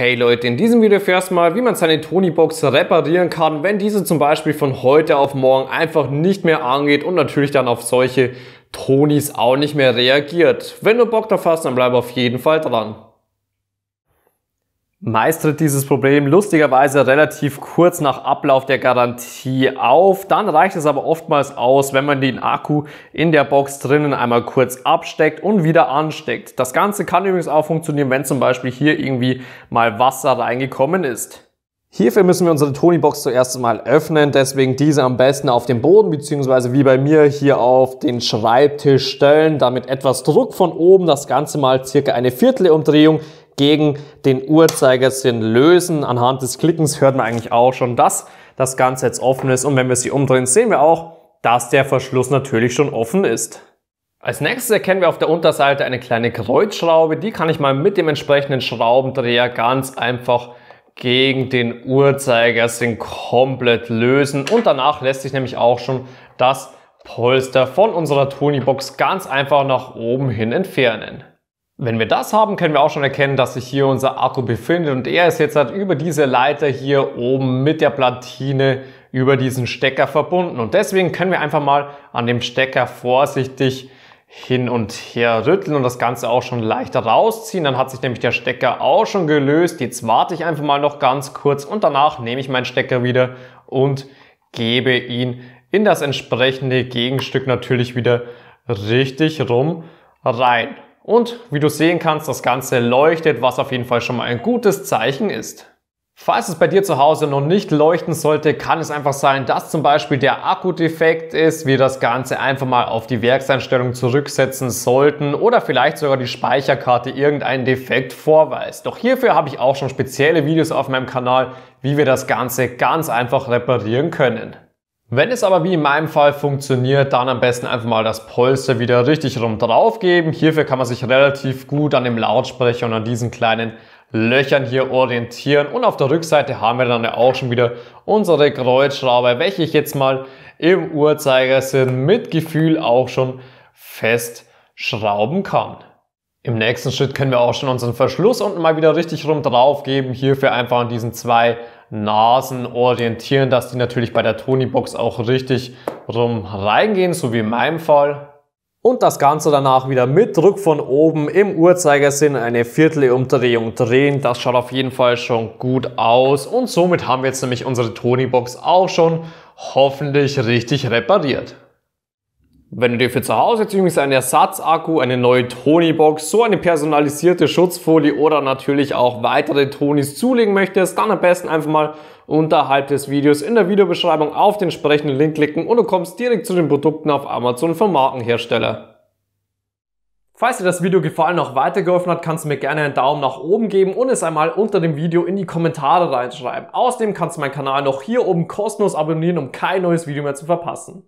Hey Leute, in diesem Video erfährst du mal, wie man seine Tony-Box reparieren kann, wenn diese zum Beispiel von heute auf morgen einfach nicht mehr angeht und natürlich dann auf solche Tonis auch nicht mehr reagiert. Wenn du Bock drauf hast, dann bleib auf jeden Fall dran. Meist tritt dieses Problem lustigerweise relativ kurz nach Ablauf der Garantie auf. Dann reicht es aber oftmals aus, wenn man den Akku in der Box drinnen einmal kurz absteckt und wieder ansteckt. Das Ganze kann übrigens auch funktionieren, wenn zum Beispiel hier irgendwie mal Wasser reingekommen ist. Hierfür müssen wir unsere Tony-Box zuerst mal öffnen, deswegen diese am besten auf den Boden beziehungsweise wie bei mir hier auf den Schreibtisch stellen, damit etwas Druck von oben das Ganze mal circa eine Viertelumdrehung gegen den Uhrzeigersinn lösen. Anhand des Klickens hört man eigentlich auch schon, dass das Ganze jetzt offen ist und wenn wir sie umdrehen, sehen wir auch, dass der Verschluss natürlich schon offen ist. Als nächstes erkennen wir auf der Unterseite eine kleine Kreuzschraube, die kann ich mal mit dem entsprechenden Schraubendreher ganz einfach gegen den Uhrzeigersinn komplett lösen und danach lässt sich nämlich auch schon das Polster von unserer Tony-Box ganz einfach nach oben hin entfernen. Wenn wir das haben, können wir auch schon erkennen, dass sich hier unser Akku befindet und er ist jetzt halt über diese Leiter hier oben mit der Platine über diesen Stecker verbunden und deswegen können wir einfach mal an dem Stecker vorsichtig hin und her rütteln und das Ganze auch schon leichter rausziehen. Dann hat sich nämlich der Stecker auch schon gelöst. Jetzt warte ich einfach mal noch ganz kurz und danach nehme ich meinen Stecker wieder und gebe ihn in das entsprechende Gegenstück natürlich wieder richtig rum rein. Und wie du sehen kannst, das Ganze leuchtet, was auf jeden Fall schon mal ein gutes Zeichen ist. Falls es bei dir zu Hause noch nicht leuchten sollte, kann es einfach sein, dass zum Beispiel der Akku defekt ist, wir das Ganze einfach mal auf die Werkseinstellung zurücksetzen sollten oder vielleicht sogar die Speicherkarte irgendeinen Defekt vorweist. Doch hierfür habe ich auch schon spezielle Videos auf meinem Kanal, wie wir das Ganze ganz einfach reparieren können. Wenn es aber wie in meinem Fall funktioniert, dann am besten einfach mal das Polster wieder richtig rum drauf geben. Hierfür kann man sich relativ gut an dem Lautsprecher und an diesen kleinen Löchern hier orientieren. Und auf der Rückseite haben wir dann ja auch schon wieder unsere Kreuzschraube, welche ich jetzt mal im Uhrzeigersinn mit Gefühl auch schon festschrauben kann. Im nächsten Schritt können wir auch schon unseren Verschluss unten mal wieder richtig rum drauf geben. Hierfür einfach an diesen zwei Nasen orientieren, dass die natürlich bei der Tony-Box auch richtig rum reingehen, so wie in meinem Fall. Und das Ganze danach wieder mit Druck von oben im Uhrzeigersinn eine Viertelumdrehung drehen. Das schaut auf jeden Fall schon gut aus. Und somit haben wir jetzt nämlich unsere Tony-Box auch schon hoffentlich richtig repariert. Wenn du dir für zu Hause jetzt übrigens einen Ersatzakku, eine neue Tony-Box, so eine personalisierte Schutzfolie oder natürlich auch weitere Tonis zulegen möchtest, dann am besten einfach mal unterhalb des Videos in der Videobeschreibung auf den entsprechenden Link klicken und du kommst direkt zu den Produkten auf Amazon vom Markenhersteller. Falls dir das Video gefallen und auch weitergeholfen hat, kannst du mir gerne einen Daumen nach oben geben und es einmal unter dem Video in die Kommentare reinschreiben. Außerdem kannst du meinen Kanal noch hier oben kostenlos abonnieren, um kein neues Video mehr zu verpassen.